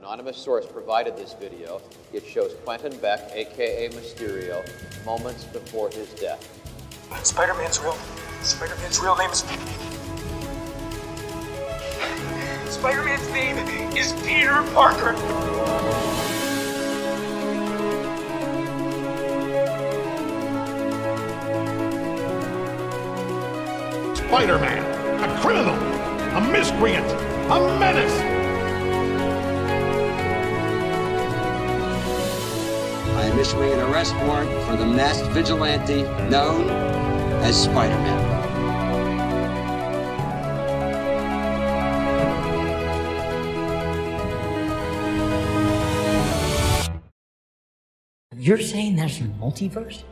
anonymous source provided this video. It shows Quentin Beck, aka Mysterio, moments before his death. Spider-Man's real. Spider-Man's real name is. Spider-Man's name is Peter Parker. Spider-Man, a criminal, a miscreant, a menace. Am issuing an arrest warrant for the masked vigilante known as Spider-Man. You're saying there's a multiverse?